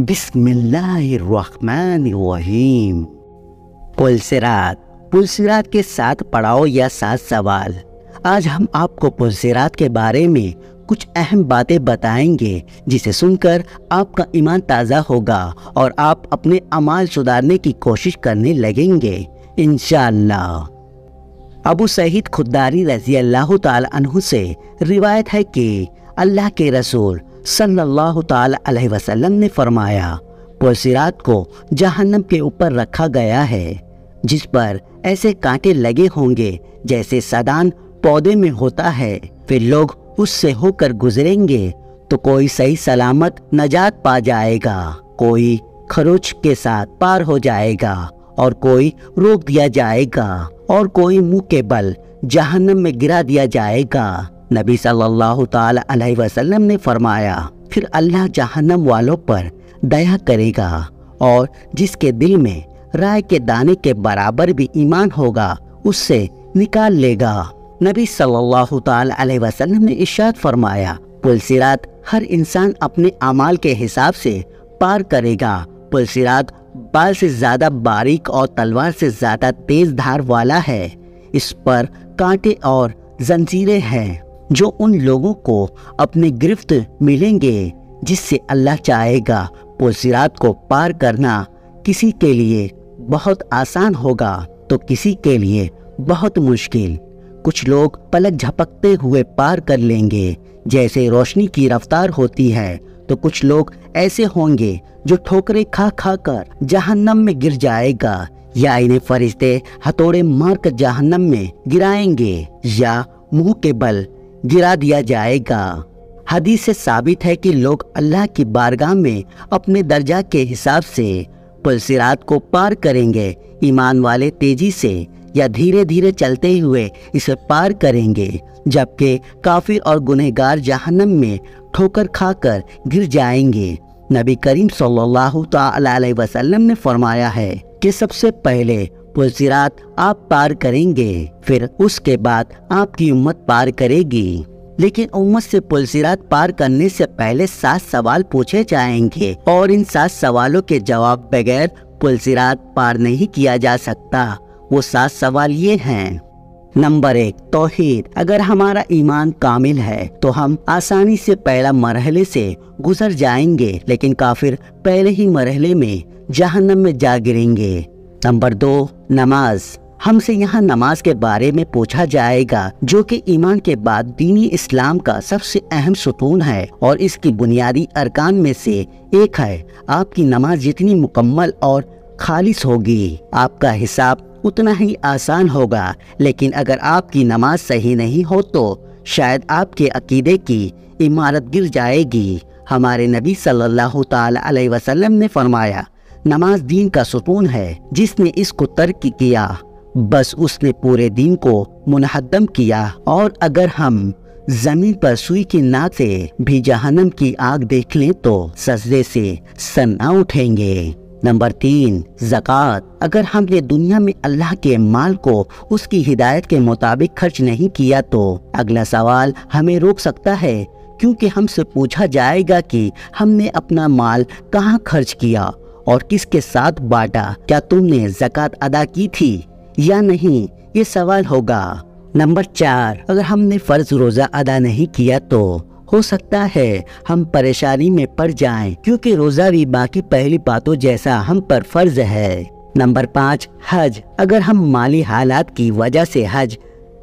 बिस्मिल्लाहिर्रहमानिर्रहीम। पुलसिरात। पुलसिरात के साथ पढ़ाओ या सात सवाल। आज हम आपको पुलसिरात के बारे में कुछ अहम बातें बताएँगे, जिसे सुनकर आपका ईमान ताज़ा होगा और आप अपने अमाल सुधारने की कोशिश करने लगेंगे इनशाला अबू सईद खुददारी रज़ी अल्लाह तु से रिवायत है कि अल्लाह के रसूल सल्लल्लाहु अलैहि वसल्लम ने फरमाया पुलसिरात को जहन्नम के ऊपर रखा गया है, जिस पर ऐसे कांटे लगे होंगे जैसे सदान पौधे में होता है, फिर लोग उससे होकर गुजरेंगे तो कोई सही सलामत नजात पा जाएगा, कोई खरोच के साथ पार हो जाएगा, और कोई रोक दिया जाएगा, और कोई मुँह के बल जहन्नम में गिरा दिया जाएगा। नबी सल्लल्लाहु अलैहि वसल्लम ने फरमाया, फिर अल्लाह जहन्नम वालों पर दया करेगा और जिसके दिल में राय के दाने के बराबर भी ईमान होगा, उससे निकाल लेगा। नबी सल्लल्लाहु अलैहि वसल्लम ने इशाद फरमाया, पुलसिरात हर इंसान अपने अमाल के हिसाब से पार करेगा। पुलसिरात बाल से ज़्यादा बारीक और तलवार से ज़्यादा तेज धार वाला है, इस पर कांटे और जंजीरें हैं। जो उन लोगों को अपने गिरफ्त मिलेंगे, जिससे अल्लाह चाहेगा पुलसिरात को पार करना किसी के लिए बहुत आसान होगा तो किसी के लिए बहुत मुश्किल। कुछ लोग पलक झपकते हुए पार कर लेंगे, जैसे रोशनी की रफ्तार होती है तो कुछ लोग ऐसे होंगे जो ठोकरे खा खा कर जहन्नम में गिर जाएगा, या इन्हें फरिश्ते हथौड़े मार कर जहन्नम में गिराएँगे, या मुँह के बल गिरा दिया जाएगा। हदीस से साबित है कि लोग अल्लाह की बारगाह में अपने दर्जा के हिसाब से पुलसिरात को पार करेंगे। ईमान वाले तेज़ी से या धीरे धीरे चलते हुए इसे पार करेंगे, जबकि काफिर और गुनहगार जहन्नम में ठोकर खाकर गिर जाएँगे। नबी करीम सल्लल्लाहु अलैहि वसल्लम ने फरमाया है कि सबसे पहले पुलसिरात आप पार करेंगे, फिर उसके बाद आपकी उम्मत पार करेगी। लेकिन उम्मत से पुलसिरात पार करने से पहले सात सवाल पूछे जाएँगे, और इन सात सवालों के जवाब बगैर पुलसिरात पार नहीं किया जा सकता। वो सात सवाल ये हैं। नंबर एक, तोहीद। अगर हमारा ईमान कामिल है तो हम आसानी से पहला मरहले से गुजर जाएँगे, लेकिन काफिर पहले ही मरहले में जहन्नम में जा गिरेंगे। नंबर दो, नमाज़। हमसे यहाँ नमाज़ के बारे में पूछा जाएगा, जो कि ईमान के बाद दीनी इस्लाम का सबसे अहम सुतून है और इसकी बुनियादी अरकान में से एक है। आपकी नमाज़ जितनी मुकम्मल और खालिश होगी, आपका हिसाब उतना ही आसान होगा। लेकिन अगर आपकी नमाज़ सही नहीं हो तो शायद आपके अकीदे की इमारत गिर जाएगी, हमारे नबी सल्लल्लाहु अलैहि वसल्लम ने फरमाया। नमाज़ दीन का सुकून है, जिसने इसको तर्क किया। बस उसने पूरे दिन को मुनहदम किया। और अगर हम ज़मीन पर सुई की नाक से भी जहनम की आग देख लें तो सजदे से सन्ना उठेंगे। नंबर तीन, जक़ात। अगर हमने दुनिया में अल्लाह के माल को उसकी हिदायत के मुताबिक खर्च नहीं किया तो अगला सवाल हमें रोक सकता है, क्योंकि हमसे पूछा जाएगा कि हमने अपना माल कहाँ खर्च किया। और किसके साथ बांटा? क्या तुमने जक़ात अदा की थी या नहीं? ये सवाल होगा। नंबर चार, अगर हमने फ़र्ज़ रोजा अदा नहीं किया तो हो सकता है हम परेशानी में पड़ जाएँ, क्योंकि रोजा भी बाकी पहली बातों जैसा हम पर फ़र्ज़ है। नंबर पाँच, हज। अगर हम माली हालात की वजह से हज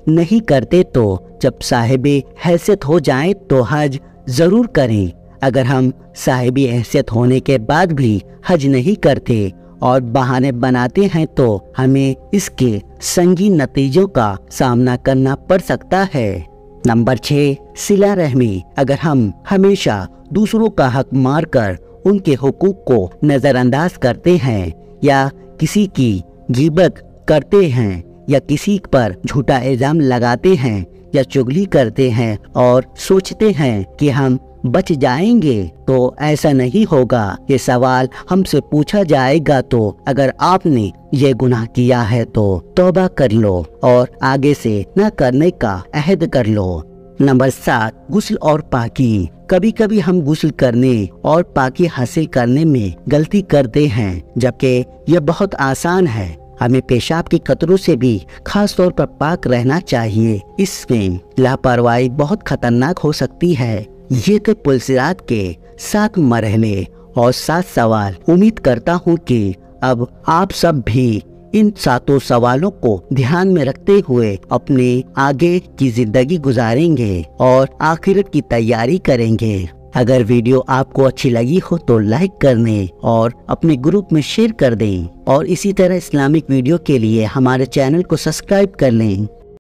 नहीं करते तो जब साहिब हैसियत हो जाए तो हज ज़रूर करें। अगर हम साहिबी हैसियत होने के बाद भी हज नहीं करते और बहाने बनाते हैं तो हमें इसके संगीन नतीजों का सामना करना पड़ सकता है। नंबर छः सिला रहमी। अगर हम हमेशा दूसरों का हक मारकर उनके हकूक को नज़रअंदाज करते हैं या किसी की गिबत करते हैं या किसी पर झूठा इल्ज़ाम लगाते हैं या चुगली करते हैं और सोचते हैं कि हम बच जाएँगे तो ऐसा नहीं होगा। ये सवाल हमसे पूछा जाएगा तो अगर आपने ये गुनाह किया है तो तौबा कर लो और आगे से न करने का अहद कर लो। नंबर सात, गुस्ल और पाकी। कभी कभी हम गुस्ल करने और पाकी हासिल करने में गलती करते हैं, जबकि यह बहुत आसान है। हमें पेशाब के खतरों से भी खास तौर पर पाक रहना चाहिए। इसमें लापरवाही बहुत खतरनाक हो सकती है। ये तो पुलसिरात के सात मरहले और सात सवाल उम्मीद करता हूँ कि अब आप सब भी इन सातों सवालों को ध्यान में रखते हुए अपने आगे की ज़िंदगी गुजारेंगे और आखिरत की तैयारी करेंगे। अगर वीडियो आपको अच्छी लगी हो तो लाइक करने और अपने ग्रुप में शेयर कर दें। और इसी तरह इस्लामिक वीडियो के लिए हमारे चैनल को सब्सक्राइब कर लें।